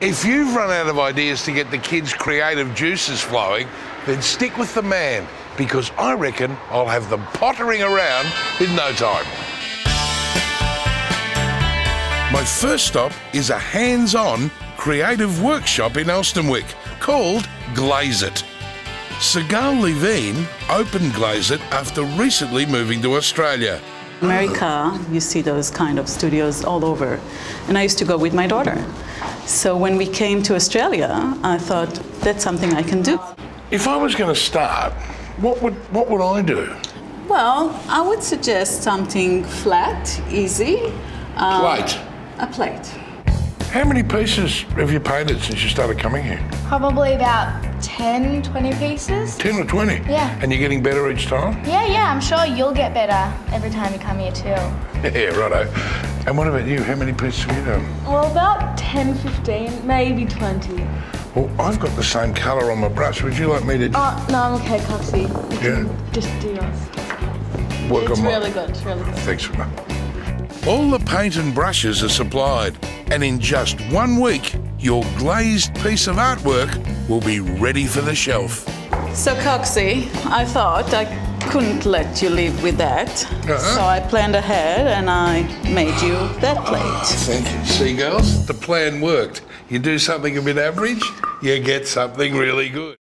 If you've run out of ideas to get the kids' creative juices flowing, then stick with the man because I reckon I'll have them pottering around in no time. My first stop is a hands on creative workshop in Elsternwick called Glaze It. Sigal Levine opened Glaze It after recently moving to Australia. America, you see those kind of studios all over. And I used to go with my daughter. So when we came to Australia, I thought that's something I can do. If I was going to start, what would what would I do? Well, I would suggest something flat, easy. Um, plate. A plate. How many pieces have you painted since you started coming here? Probably about 10, 20 pieces. 10 or 20? Yeah. And you're getting better each time? Yeah, yeah, I'm sure you'll get better every time you come here too. Yeah, righto. And what about you? How many pieces have you done? Well, about 10, 15, maybe 20. Well, I've got the same colour on my brush. Would you like me to... Oh, no, I'm okay, Coxy. Yeah? Just do yours. Work it's on really good, it's really good. Thanks for that. All the paint and brushes are supplied, and in just one week, your glazed piece of artwork will be ready for the shelf. So, Coxy, I thought I couldn't let you live with that. Uh-huh. So I planned ahead and I made you that plate. Oh, thank you. See, girls, the plan worked. You do something a bit average, you get something really good.